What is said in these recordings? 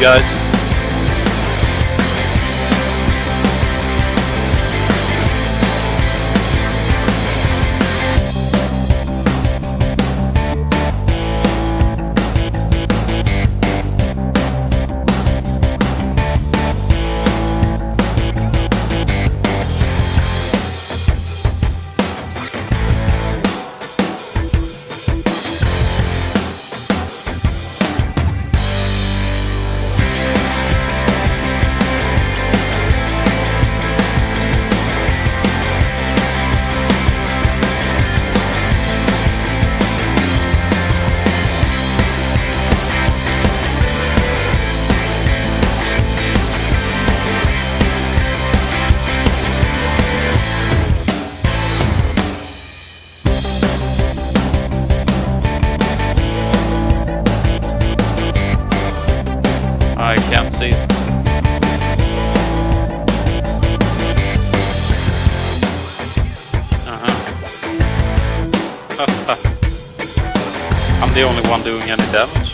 guys. I can't see it. Uh-huh. I'm the only one doing any damage.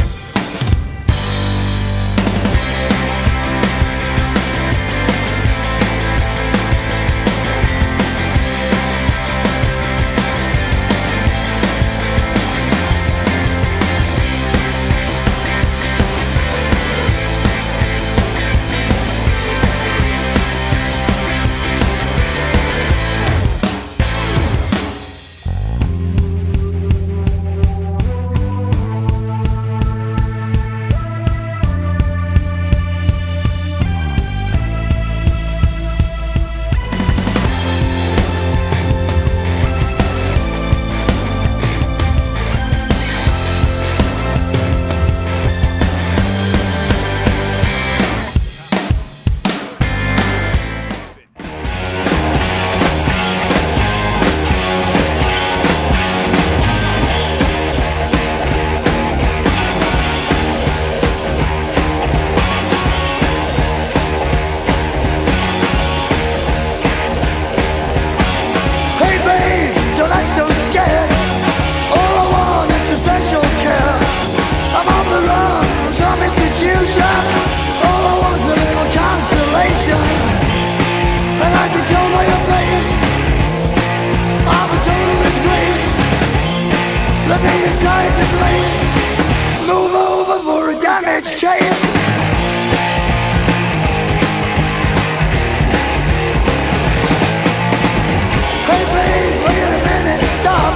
Stop.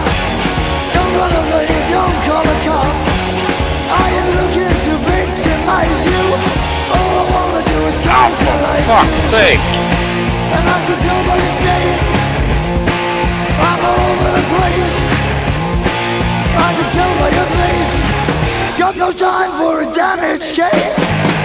Don't run away, don't call a cop. I ain't looking to victimize you. All I wanna do is tantalize Fuck's you sake! No time for a damage case